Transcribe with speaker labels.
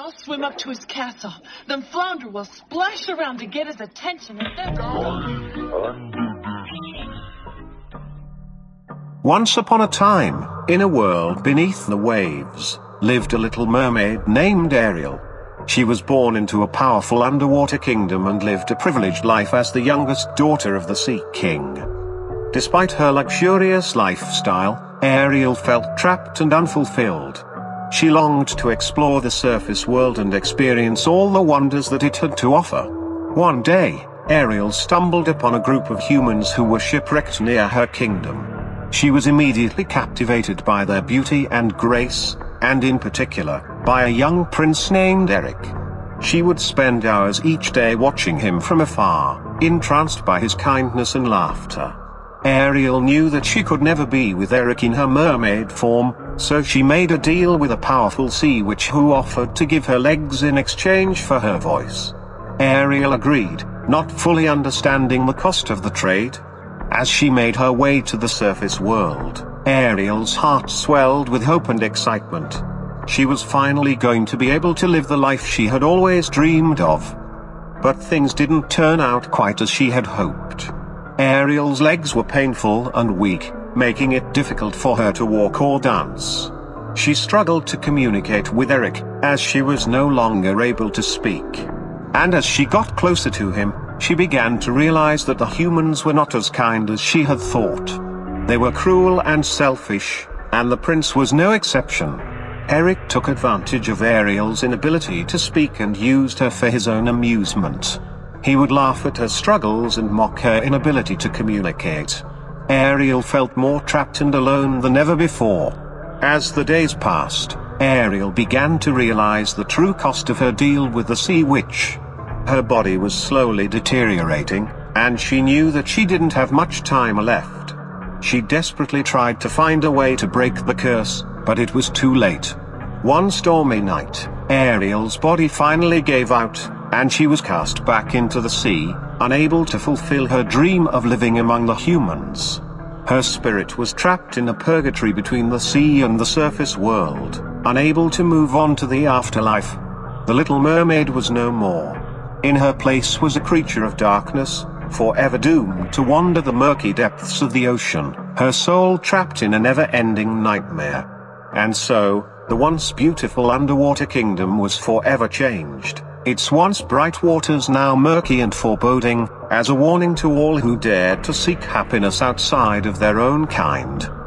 Speaker 1: I'll swim up to his castle. Then Flounder will splash around to get his attention and then...
Speaker 2: Once upon a time, in a world beneath the waves, lived a little mermaid named Ariel. She was born into a powerful underwater kingdom and lived a privileged life as the youngest daughter of the Sea King. Despite her luxurious lifestyle, Ariel felt trapped and unfulfilled. She longed to explore the surface world and experience all the wonders that it had to offer. One day, Ariel stumbled upon a group of humans who were shipwrecked near her kingdom. She was immediately captivated by their beauty and grace, and in particular, by a young prince named Eric. She would spend hours each day watching him from afar, entranced by his kindness and laughter. Ariel knew that she could never be with Eric in her mermaid form, so she made a deal with a powerful sea witch who offered to give her legs in exchange for her voice. Ariel agreed, not fully understanding the cost of the trade, as she made her way to the surface world, Ariel's heart swelled with hope and excitement. She was finally going to be able to live the life she had always dreamed of. But things didn't turn out quite as she had hoped. Ariel's legs were painful and weak, making it difficult for her to walk or dance. She struggled to communicate with Eric, as she was no longer able to speak. And as she got closer to him, she began to realize that the humans were not as kind as she had thought. They were cruel and selfish, and the prince was no exception. Eric took advantage of Ariel's inability to speak and used her for his own amusement. He would laugh at her struggles and mock her inability to communicate. Ariel felt more trapped and alone than ever before. As the days passed, Ariel began to realize the true cost of her deal with the Sea Witch. Her body was slowly deteriorating, and she knew that she didn't have much time left. She desperately tried to find a way to break the curse, but it was too late. One stormy night, Ariel's body finally gave out, and she was cast back into the sea, unable to fulfill her dream of living among the humans. Her spirit was trapped in a purgatory between the sea and the surface world, unable to move on to the afterlife. The little mermaid was no more. In her place was a creature of darkness, forever doomed to wander the murky depths of the ocean, her soul trapped in a never-ending nightmare. And so, the once beautiful underwater kingdom was forever changed, its once bright waters now murky and foreboding, as a warning to all who dared to seek happiness outside of their own kind.